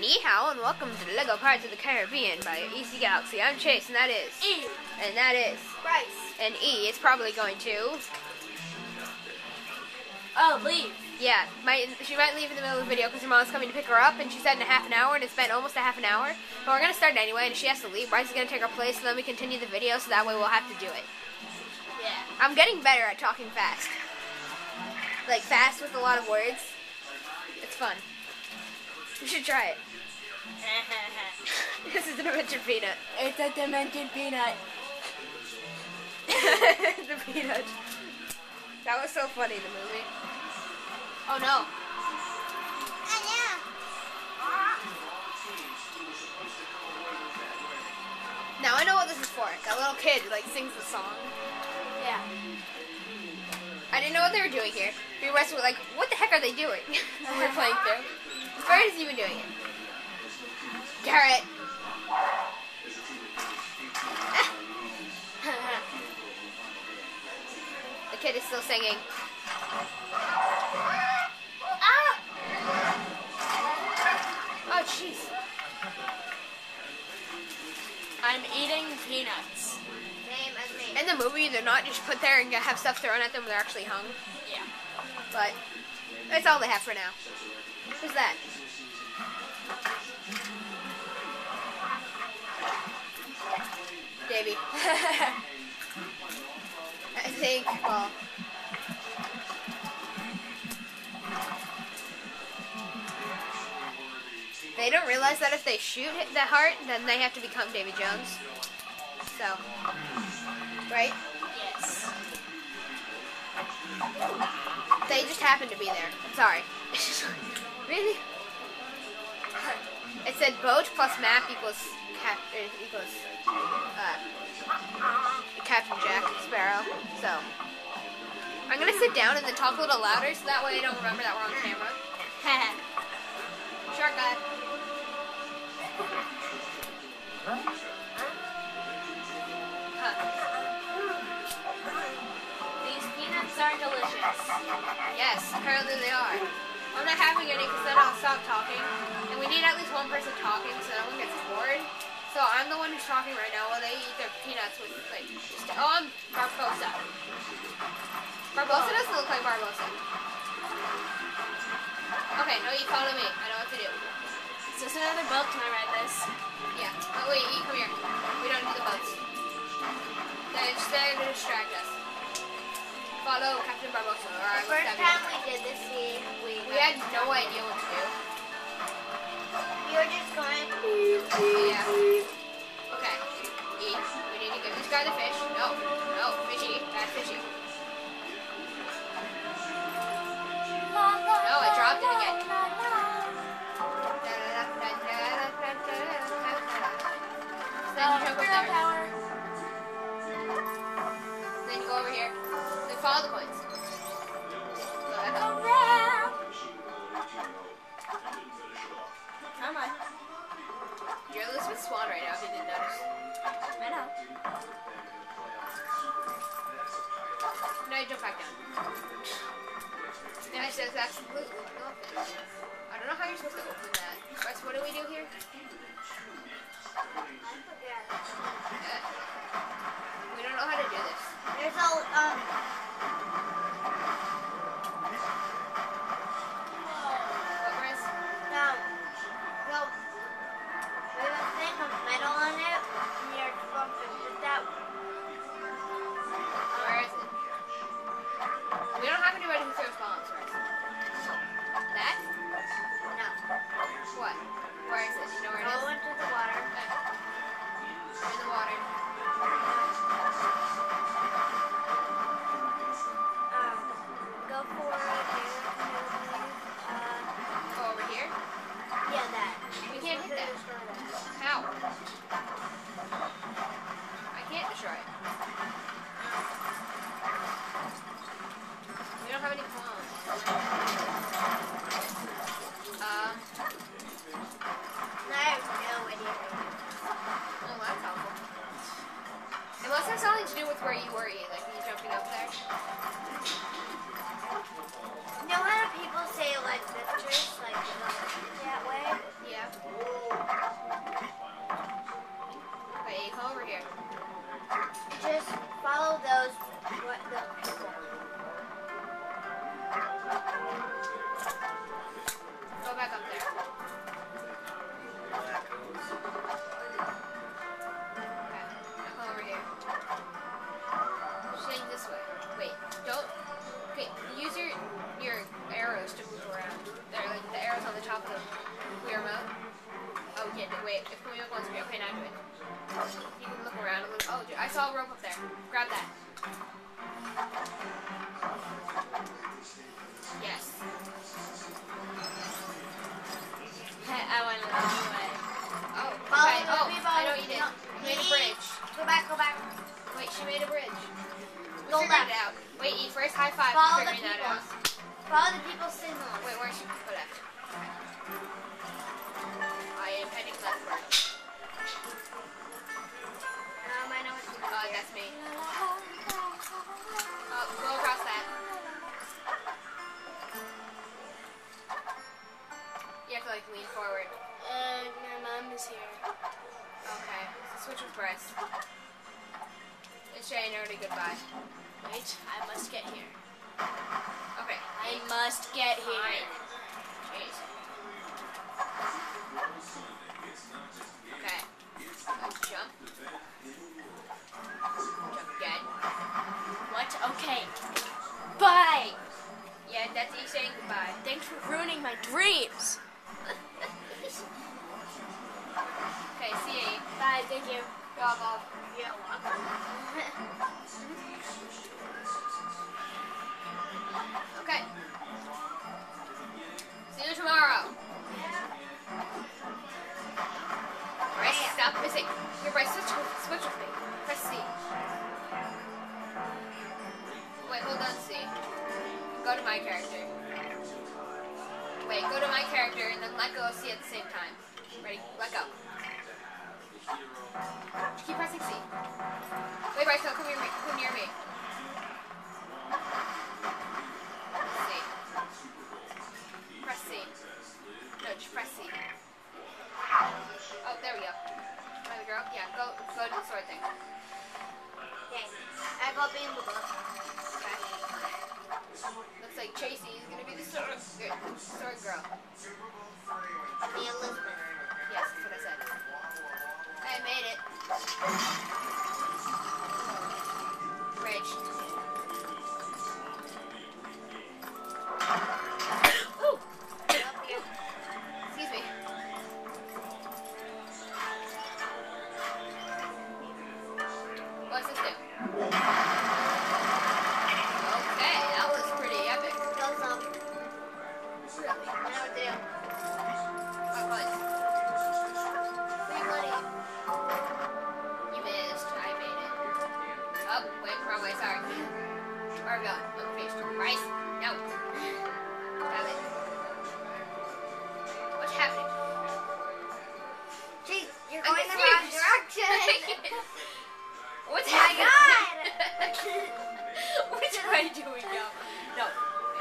Ni hao and welcome to the Lego Pirates of the Caribbean by EC Galaxy. I'm Chase and that is E. and that is Bryce. and E is probably going to Oh, leave. yeah, might she might leave in the middle of the video because her mom's coming to pick her up and she said in a half an hour and it's been almost a half an hour. But we're gonna start anyway and if she has to leave, Bryce is gonna take her place and then we continue the video so that way we'll have to do it. Yeah. I'm getting better at talking fast. Like fast with a lot of words. It's fun. You should try it. this is an adventure peanut. it's a demented peanut. the peanut. That was so funny, the movie. Oh no. Yeah. Now I know what this is for. That little kid like sings the song. Yeah. I didn't know what they were doing here. We were were like, what the heck are they doing? we're playing through. The bird isn't even doing it. Garrett. The kid is still singing. ah! Oh, jeez. I'm eating peanuts. Same as me. In the movie, they're not just put there and have stuff thrown at them. They're actually hung. Yeah. But that's all they have for now. Who's that? Davy. I think, well. They don't realize that if they shoot the heart, then they have to become Davy Jones. So, right? Yes. They just happen to be there. I'm sorry. really? It said boat plus map equals cap er, equals uh, Captain Jack Sparrow. So I'm gonna sit down and then talk a little louder so that way I don't remember that we're on camera. Shark guy. These peanuts are delicious. Yes, apparently they are. I'm not having any because then I'll stop talking. And we need at least one person talking so no one gets bored. So I'm the one who's talking right now while they eat their peanuts with like just oh I'm Barbossa. Barbossa doesn't look like Barbossa. Okay, no you follow me. I know what to do. Is this another boat? Can I ride this? Yeah. Oh wait, you come here. We don't do the boats. They're just there to distract us. Follow Captain Barbossa or I will First time we did this, we we, We had no idea what to do. you were just going. Yeah. Okay. Eat. We need to give this guy the fish. No. I don't know how you're supposed to open that. Bryce, what do we do here? Uh, we don't know how to do this. There's a um. What? Where is it? Do you know where you were you? Like, you jumping up there? She made a bridge. Go figured left. it out. Wait, eat first. High five. Follow the figuring that people. out. Follow the people's signals. Wait, where should we go left? I am heading leftward. Um, I know what to do. Uh, that's me. Oh, go across that. You have to like lean forward. Uh, my mom is here. Okay. Switch with Bryce. And Shay and goodbye. Wait, I must get here. Okay. I must get here. Jeez. Okay. Let's jump. Jump again. What? Okay. Bye. Yeah, that's you saying goodbye. Thanks for ruining my dreams. Okay, see ya. Bye. Thank you. Go, go. Yeah, welcome. Okay. Yeah, go go to the sword thing. Okay. I go be in the book. Okay. Looks like Tracy is gonna be the sword, sword girl. The Elizabeth. Yes, that's what I said. I made it. What's oh My happening? God. Which way do we go? No.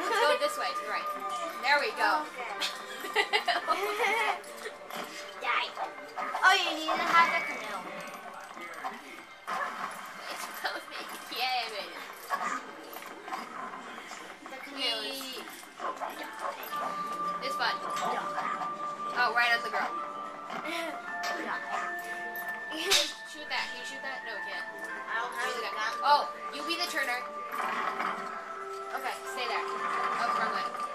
Let's go this way, to the right. There we go. Die. Oh, you need to have the canoe. it's about me. Yeah, I made it. The canoe is. It's fun. Oh, right on the girl. Shoot that. Can you shoot that? No, can't. I don't have gun. Oh, you be the turner. Okay, stay there. Oh, wrong way.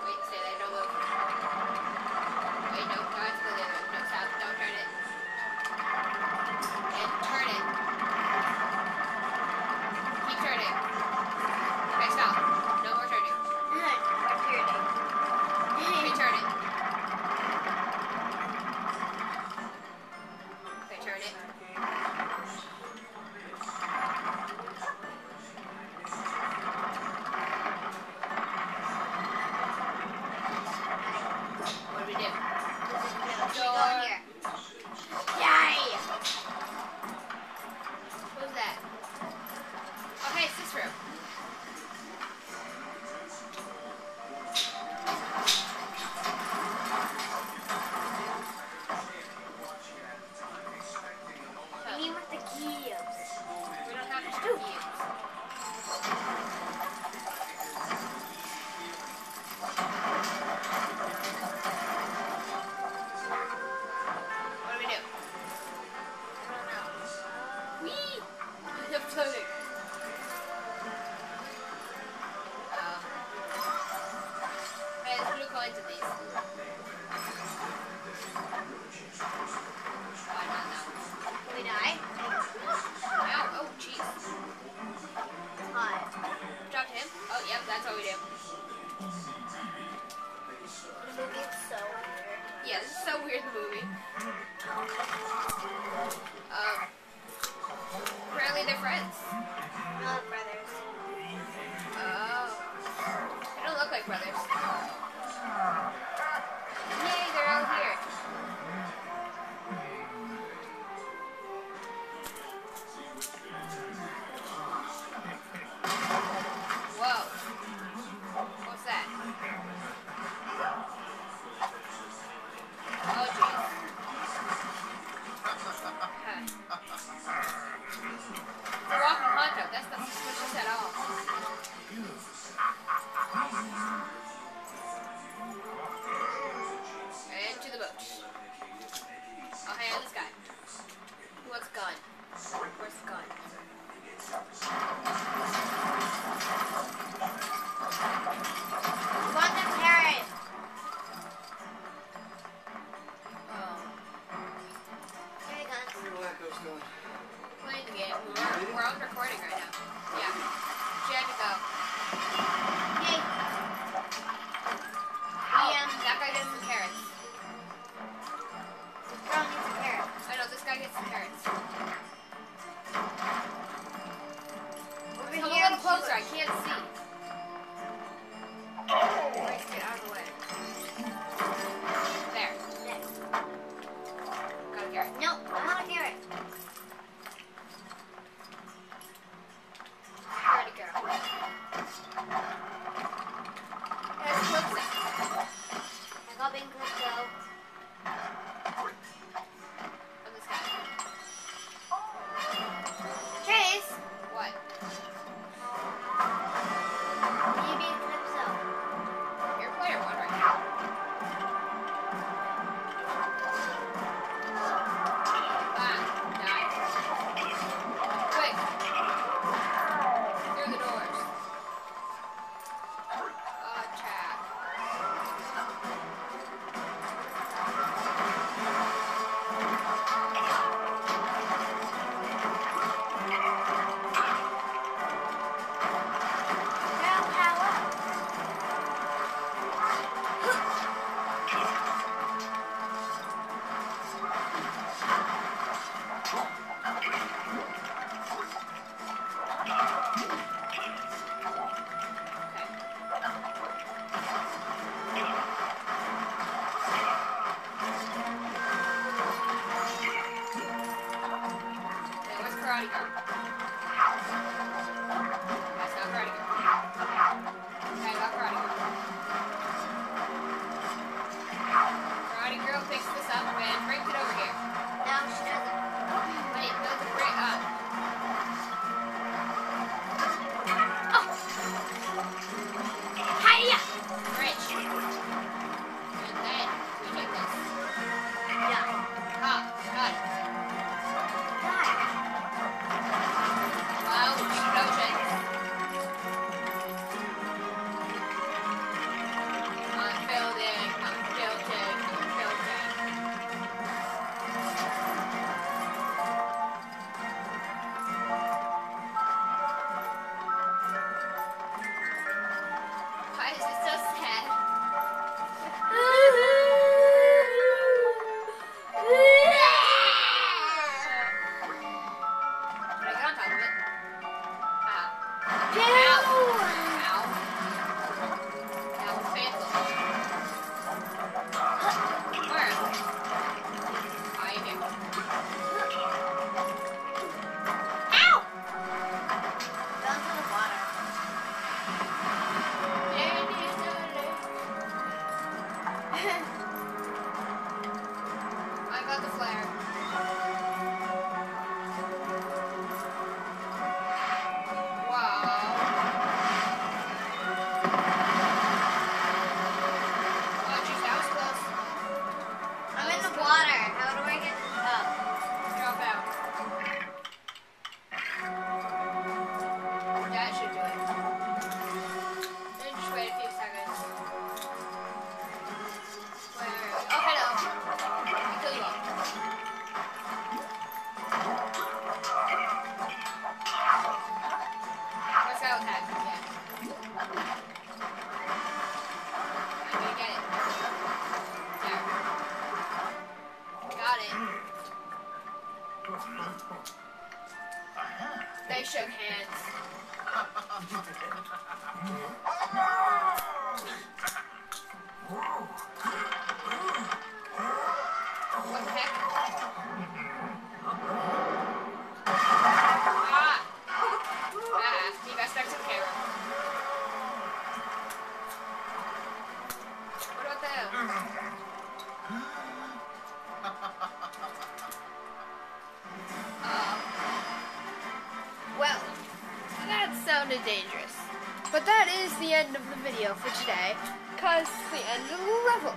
The end of the video for today, because the end of the level.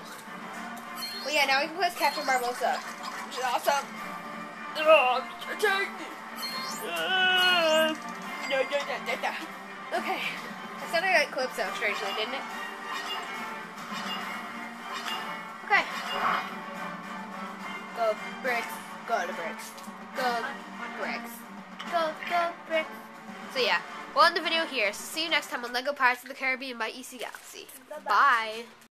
Well, yeah, now we can play as Captain Barbossa. Which is awesome. Oh, attack me. Ah. No, no, no, no, no. Okay. I sounded like Calypso, strangely, didn't it? Okay. Go bricks, go to bricks. Go bricks. Go, go bricks. So yeah, we'll end the video here. So See you next time on LEGO Pirates of the Caribbean by EC Galaxy. Bye.